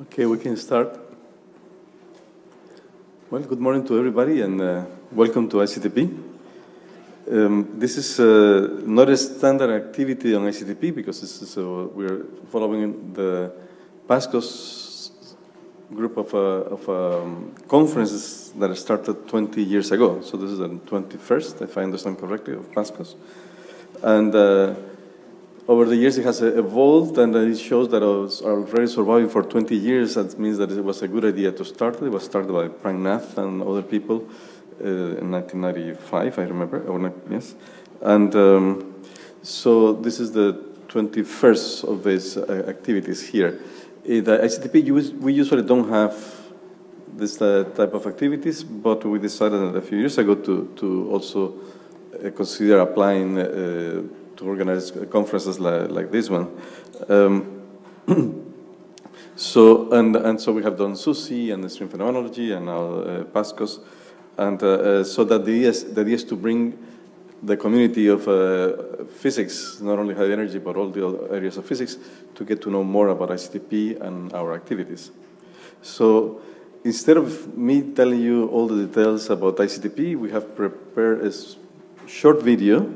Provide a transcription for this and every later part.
Okay, we can start. Well, good morning to everybody and uh, welcome to ICTP. Um, this is uh, not a standard activity on ICTP because this is, uh, we're following the PASCOS group of, uh, of um, conferences that started 20 years ago. So this is the 21st, if I understand correctly, of PASCOS. And uh, over the years it has evolved and it shows that it was already surviving for 20 years. That means that it was a good idea to start. It was started by Frank and other people uh, in 1995, I remember. Or yes. And um, so this is the 21st of these uh, activities here. In the ICTP, we usually don't have this uh, type of activities, but we decided a few years ago to, to also uh, consider applying uh, to organize conferences like, like this one. Um, so, and, and so we have done SUSY and the string phenomenology and now uh, PASCOS. And uh, uh, so that the idea, is, the idea is to bring the community of uh, physics, not only high energy, but all the other areas of physics, to get to know more about ICTP and our activities. So instead of me telling you all the details about ICTP, we have prepared a short video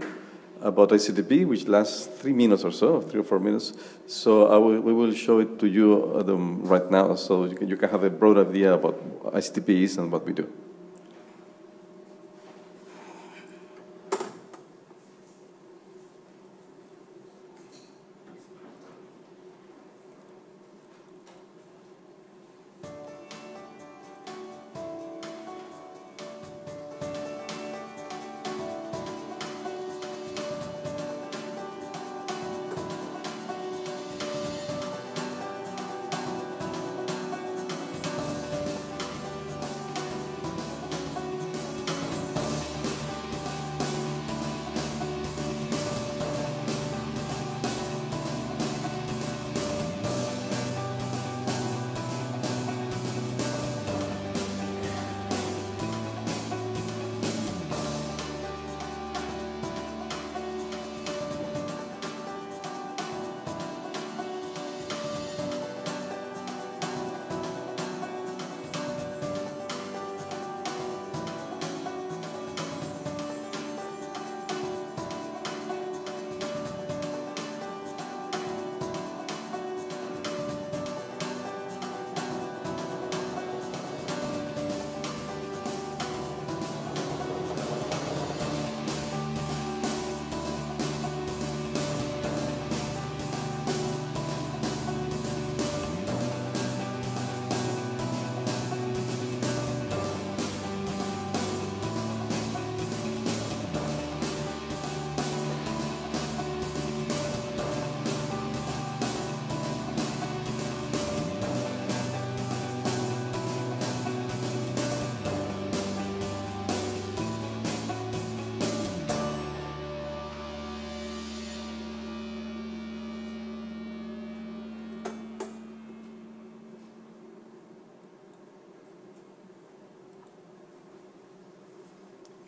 about ICTP, which lasts three minutes or so, three or four minutes. So will, we will show it to you right now, so you can, you can have a broad idea about ICTP is and what we do.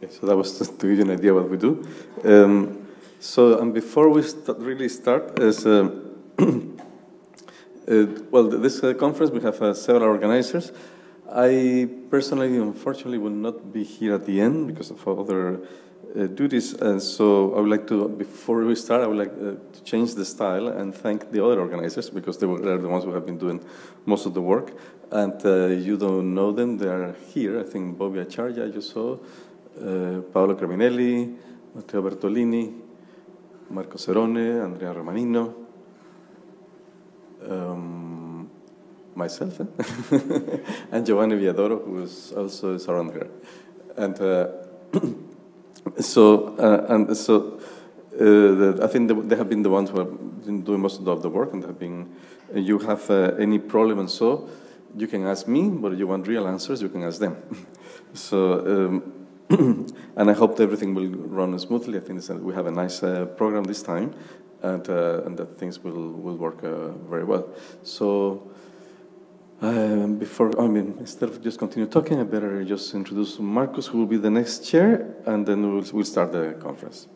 Okay, so that was just to give you an idea what we do. Um, so, and before we really start, as uh, uh, well, this uh, conference we have uh, several organizers. I personally, unfortunately, will not be here at the end because of other uh, duties, and so I would like to, before we start, I would like uh, to change the style and thank the other organizers because they were the ones who have been doing most of the work. And you don't know them; they are here. I think Bobby Acharya you saw. Eh, Paolo Creminelli, Matteo Bertolini, Marco Serone, Andrea Romanino, um, myself, eh? and Giovanni Villadoro, who is also a surround here. And uh, so, uh, and so, uh, the, I think they have been the ones who have been doing most of the work and have been, you have uh, any problem and so, you can ask me, but if you want real answers, you can ask them. so, um, and I hope that everything will run smoothly. I think we have a nice uh, program this time, and, uh, and that things will, will work uh, very well. So um, before, I mean, instead of just continue talking, I better just introduce Marcus, who will be the next chair, and then we'll, we'll start the conference.